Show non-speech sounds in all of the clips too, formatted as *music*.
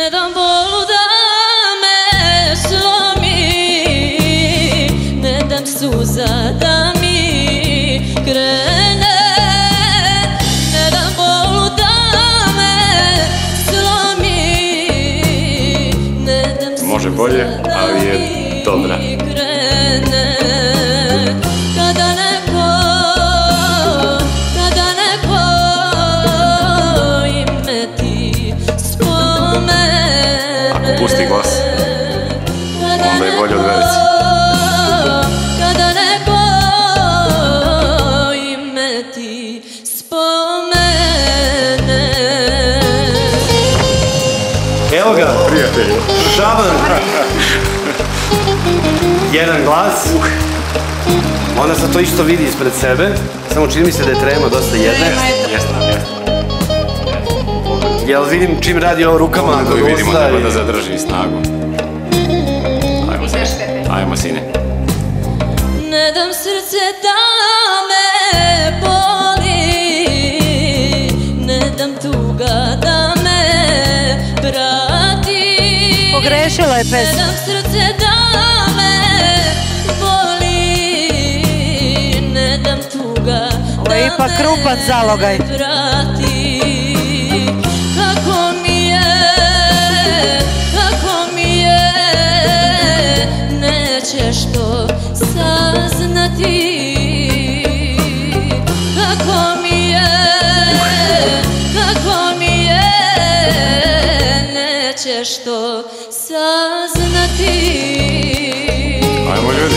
Ne dam bolu da me slomi? Ne dam suza da mi krene? Ne dam bolu da me slomi? Ne dam suza Može bolje, ali je dobra. Ga, Prijatelji. Šaban. Jedan glas. Onda se to isto vidi ispred sebe. Samo čini mi se da je trema dosta jedne. Jeste, jeste. Jel vidim čim radi ovo rukama Koju kod vidimo treba da zadrži snagu. Ajmo sine. Ajmo sine. Ne dam srce da me boli Ne dam tuga Pogrešila je dam srce da me boli Ne dam tuga Ovo je da ipak krupan zalogaj. prati Kako mi je, kako mi je Nećeš to Nećeš to saznati Ajmo ljudi.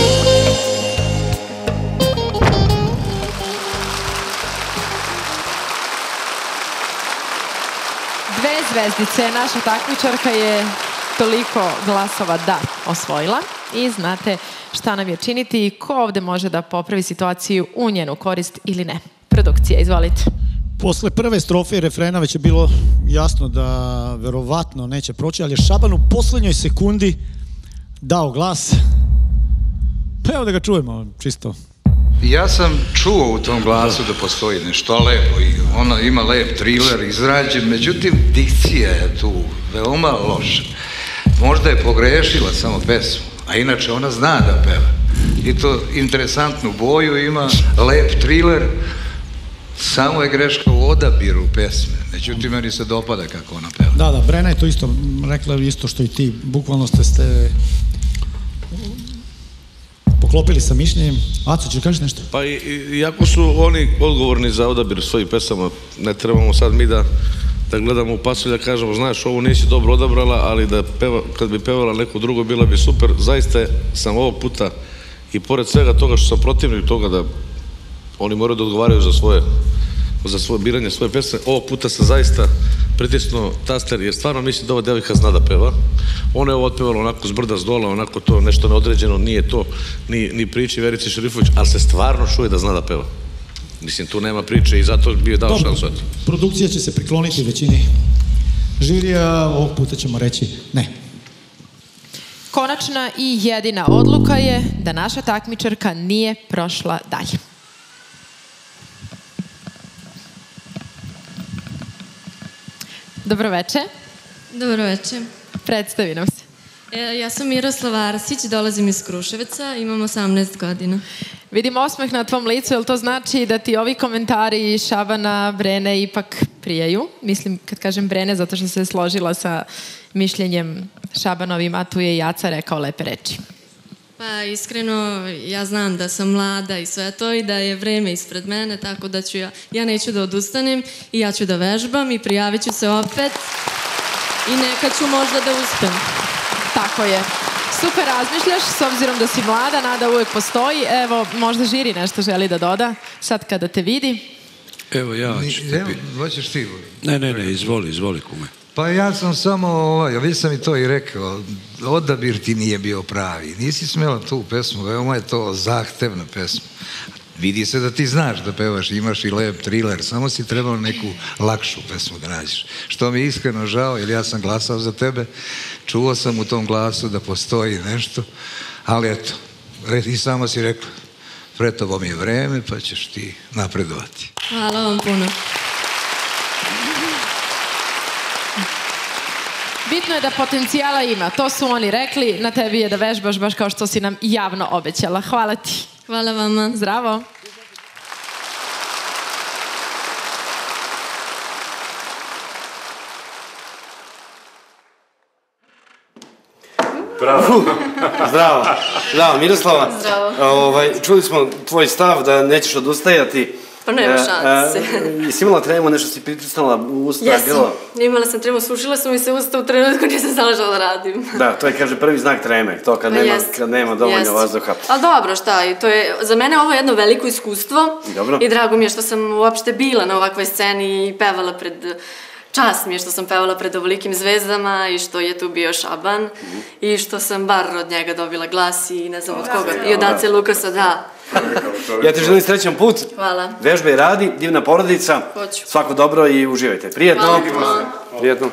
Dve zvezdice, naša takmičarka je toliko glasova da osvojila i znate šta nam je činiti i ko ovde može da popravi situaciju u njenu korist ili ne. Produkcija, izvolite. Posle prve strofe i refrena već je bilo jasno da verovatno neće proći, ali je Šaban u poslednjoj sekundi dao glas. Pa evo da ga čujemo, čisto. Ja sam čuo u tom glasu da postoji nešto lepo i ona ima lep thriller izrađen, međutim dikcija je tu veoma loša. Možda je pogrešila samo pesmu, a inače ona zna da peva. I to interesantnu boju ima, lep thriller, samo je greška u odabiru pesme. Međutim, meni se dopada kako ona peva. Da, da, Brena je to isto rekla isto što i ti. Bukvalno ste ste poklopili sa mišljenjem. Aco, ćeš kažeš nešto? Pa i, iako su oni odgovorni za odabir svojih pesama, ne trebamo sad mi da, da gledamo u pasulja, kažemo, znaš, ovo nisi dobro odabrala, ali da peva, kad bi pevala neko drugo, bila bi super. Zaista sam ovog puta, i pored svega toga što sam protivnik toga da oni moraju da odgovaraju za svoje za svoje biranje svoje pesme. Ovog puta sam zaista pritisnuo taster jer stvarno mislim da ova devojka zna da peva. Ona je ovo otpevala onako s brda s dola, onako to nešto neodređeno, nije to ni, ni priči Verici Šerifović, ali se stvarno čuje da zna da peva. Mislim, tu nema priče i zato bi je dao Dobro. šansu. Produkcija će se prikloniti većini žirija, ovog puta ćemo reći ne. Konačna i jedina odluka je da naša takmičarka nije prošla dalje. Dobroveče, Dobro večer. predstavi nam se. E, Ja sam Miroslava Arsić, dolazim iz Kruševica, imam 18 godina. Vidim osmeh na tvom licu, jel to znači da ti ovi komentari Šabana, Brene ipak prijaju? Mislim, kad kažem Brene, zato što se složila sa mišljenjem Šabanovim, a tu je i Jaca rekao lepe reči. Pa iskreno, ja znam da sam mlada i sve to i da je vreme ispred mene, tako da ću ja, ja neću da odustanem i ja ću da vežbam i prijavit ću se opet i neka ću možda da uspem. Tako je. Super razmišljaš, s obzirom da si mlada, nada uvek postoji. Evo, možda žiri nešto želi da doda, sad kada te vidi. Evo ja ću evo, tebi. Hoćeš ti? Ne, ne, ne, izvoli, izvoli kume. Pa ja sam samo, ovaj, već sam i to i rekao, odabir ti nije bio pravi. Nisi smjela tu pesmu, veoma je to zahtevna pesma. Vidi se da ti znaš da pevaš, imaš i lep thriller, samo si trebao neku lakšu pesmu da nađeš. Što mi je iskreno žao, jer ja sam glasao za tebe, čuo sam u tom glasu da postoji nešto, ali eto, i samo si rekla, pred tobom je vreme, pa ćeš ti napredovati. Hvala vam puno. Bitno je da potencijala ima. To su oni rekli, na tebi je da vežbaš baš kao što si nam javno obećala. Hvala ti. Hvala vama. Zdravo. Bravo. Zdravo. Zdravo, Miroslava. Zdravo. Ovaj, čuli smo tvoj stav da nećeš odustajati. Pa nema šanse. Jesi imala tremu, nešto si pritisnula u usta? Jesam. Bilo? Imala sam tremu, sušila su mi se usta u trenutku gdje sam znala što da radim. *laughs* Da, to je, kaže, prvi znak treme. To kad, Pa nema, jest. kad nema dovoljno Jest. vazduha. Ali dobro, šta, i to je, za mene ovo je jedno veliko iskustvo. Dobro. I drago mi je što sam uopšte bila na ovakvoj sceni i pevala pred... Čast mi je što sam pevala pred ovolikim zvezdama i što je tu bio Šaban i što sam bar od njega dobila glas i ne znam od koga. I od Ace Lukasa, da. Ja ti želim srećan put. Hvala. Vežbe i radi, divna porodica. Hoću. Svako dobro i uživajte. Prijetno. Hvala. Prijetno.